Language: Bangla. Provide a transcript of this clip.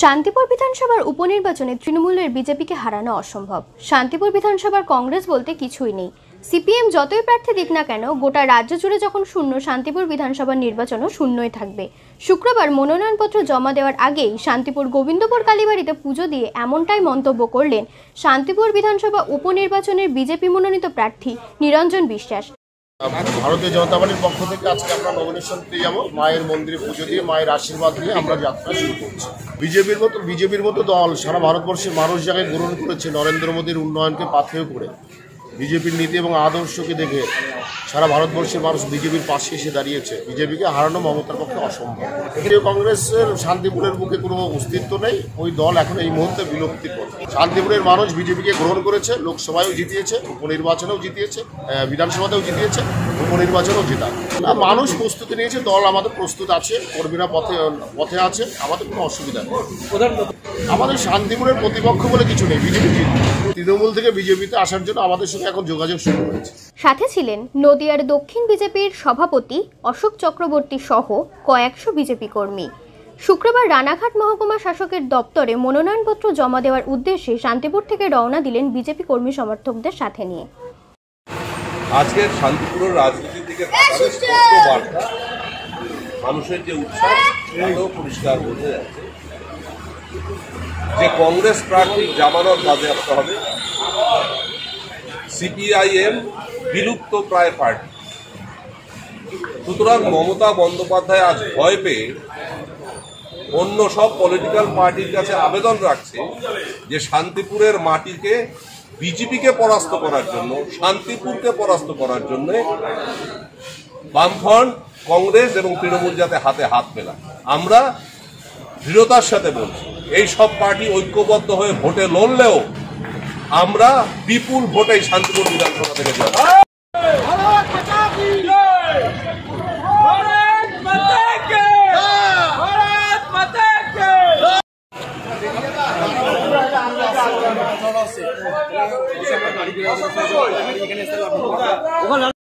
শান্তিপুর বিধানসভার উপনির্বাচনে তৃণমূলের বিজেপিকে হারানো অসম্ভব। শান্তিপুর বিধানসভার কংগ্রেস বলতে কিছুই নেই। সিপিএম যতই প্রার্থী দিক না কেন, গোটা রাজ্য জুড়ে যখন শূন্য, শান্তিপুর বিধানসভার নির্বাচনও শূন্যই থাকবে। শুক্রবার মনোনয়নপত্র জমা দেওয়ার আগেই শান্তিপুর গোবিন্দপুর কালীবাড়িতে পুজো দিয়ে এমনটাই মন্তব্য করলেন শান্তিপুর বিধানসভা উপনির্বাচনের বিজেপি মনোনীত প্রার্থী নিরঞ্জন বিশ্বাস। ভারতীয় জনতা পার্টির পক্ষ থেকে আজকে আমরা নমিনেশন পেয়ে যাব। মায়ের মন্দিরে পুজো দিয়ে, মায়ের আশীর্বাদ নিয়ে আমরা যাত্রা শুরু করছি। বিজেপির মতো বিজেপির মতো দল সারা ভারতবর্ষের মানুষ যাকে গ্রহণ করেছে নরেন্দ্র মোদীর উন্নয়নকে পাথেয় করে বিজেপির নীতি এবং আদর্শকে দেখে সারা ভারতবর্ষের মানুষ বিজেপির পাশে এসে দাঁড়িয়েছে। বিজেপিকে হারানো মমতার পক্ষে অসম্ভব। কেন্দ্রীয় কংগ্রেসের শান্তিপুরের বুকে কোনো অস্তিত্ব নেই। ওই দল এখন এই মুহূর্তে বিলুপ্তির পথে। শান্তিপুরের মানুষ বিজেপিকে গ্রহণ করেছে, লোকসভায়ও জিতিয়েছে, উপনির্বাচনেও জিতিয়েছে বিধানসভাতেও জিতিয়েছে, উপনির্বাচনেও জেতা। না, মানুষ প্রস্তুতি নিয়েছে, দল আমাদের প্রস্তুত আছে, কর্মীরা পথে পথে আছে, আমাদের কোনো অসুবিধা নেই। আমাদের শান্তিপুরের প্রতিপক্ষ বলে কিছু নেই, বিজেপি তৃণমূল থেকে বিজেপিতে আসার জন্য আমাদের সঙ্গে এখন যোগাযোগ শুরু হয়েছে। সাথে ছিলেন নদিয়ার দক্ষিণ বিজেপির সভাপতি অশোক চক্রবর্তী সহ কয়েকশো বিজেপি কর্মী। শুক্রবার রানাঘাট মহকুমা শাসকের দপ্তরে মনোনয়নপত্র জমা দেওয়ার উদ্দেশ্যে শান্তিপুর থেকে রওনা দিলেন বিজেপি কর্মী সমর্থকদের সাথে নিয়ে। আজকের শান্তিপুরের রাজনীতির দিকে মানুষের যে উৎসাহ পরিষ্কার বোঝা যাচ্ছে। যে কংগ্রেস প্রার্থী জামানত বাজেয়াপ্ত হবে, সিপিআইএম বিলুপ্ত প্রায় পার্টি। সুতরাং মমতা বন্দ্যোপাধ্যায় আজ ভয় পেয়ে অন্য সব পলিটিক্যাল পার্টির কাছে আবেদন রাখছে যে শান্তিপুরের মাটিকে বিজেপিকে পরাস্ত করার জন্য, শান্তিপুরকে পরাস্ত করার জন্য বামফ্রন্ট, কংগ্রেস এবং তৃণমূল যাতে হাতে হাত মেলায়। আমরা দৃঢ়তার সাথে বলছি, এই সব পার্টি ঐক্যবদ্ধ হয়ে ভোটে লড়লেও আমরা বিপুল ভোটে শান্তিপুর বিধানসভা থেকে যাব ওখানে